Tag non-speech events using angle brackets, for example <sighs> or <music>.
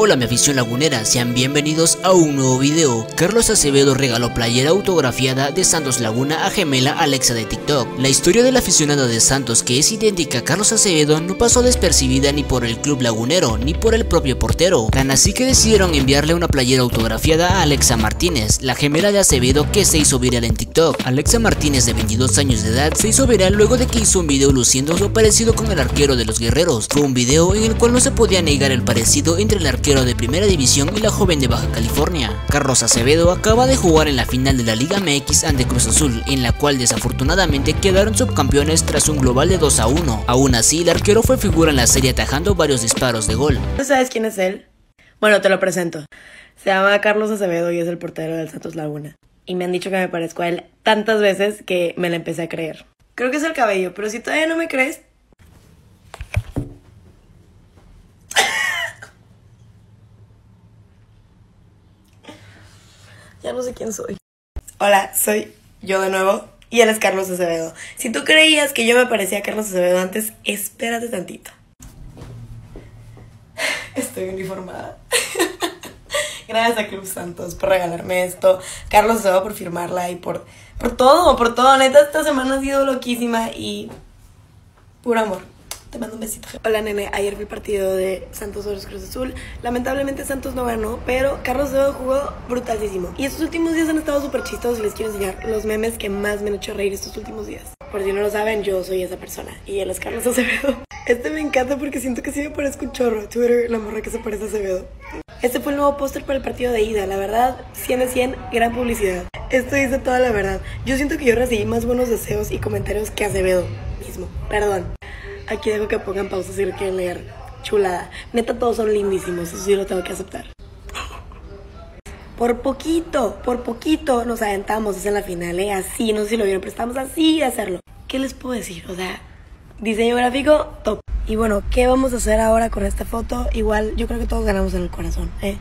Hola mi afición lagunera, sean bienvenidos a un nuevo video. Carlos Acevedo regaló playera autografiada de Santos Laguna a gemela Alexa de TikTok. La historia del aficionado de Santos que es idéntica a Carlos Acevedo no pasó despercibida ni por el club lagunero ni por el propio portero. Tan así que decidieron enviarle una playera autografiada a Alexa Martínez, la gemela de Acevedo que se hizo viral en TikTok. Alexa Martínez de 22 años de edad se hizo viral luego de que hizo un video luciendo lo parecido con el arquero de los guerreros. Fue un video en el cual no se podía negar el parecido entre el arquero de Primera División y la joven de Baja California. Carlos Acevedo acaba de jugar en la final de la Liga MX ante Cruz Azul, en la cual desafortunadamente quedaron subcampeones tras un global de 2 a 1. Aún así, el arquero fue figura en la serie atajando varios disparos de gol. ¿No sabes quién es él? Bueno, te lo presento. Se llama Carlos Acevedo y es el portero del Santos Laguna. Y me han dicho que me parezco a él tantas veces que me la empecé a creer. Creo que es el cabello, pero si todavía no me crees, Ya no sé quién soy. Hola, soy yo de nuevo y él es Carlos Acevedo. Si tú creías que yo me parecía a Carlos Acevedo antes, espérate tantito. <sighs> Estoy uniformada. <laughs> Gracias a Club Santos por regalarme esto. Carlos Acevedo por firmarla y por, por todo, por todo. Neta, esta semana ha sido loquísima y puro amor. Te mando un besito. Hola, nene. Ayer vi el partido de Santos Oros Cruz Azul. Lamentablemente Santos no ganó, pero Carlos Acevedo jugó brutalísimo. Y estos últimos días han estado súper chistosos y les quiero enseñar los memes que más me han hecho reír estos últimos días. Por si no lo saben, yo soy esa persona y él es Carlos Acevedo. <laughs> Este me encanta porque siento que sí me parezco un chorro. Twitter, la morra que se parece a Acevedo. Este fue el nuevo póster para el partido de ida. La verdad, 100 de 100, gran publicidad. Esto dice toda la verdad. Yo siento que yo recibí más buenos deseos y comentarios que Acevedo mismo. Perdón. Aquí dejo que pongan pausa si lo quieren leer. Chulada. Neta, todos son lindísimos. Eso sí lo tengo que aceptar. Por poquito, por poquito nos aventamos en la final, ¿eh? Así, no sé si lo vieron, pero estamos así de hacerlo. ¿Qué les puedo decir? O sea, diseño gráfico, top. Y bueno, ¿qué vamos a hacer ahora con esta foto? Igual, yo creo que todos ganamos en el corazón, ¿eh?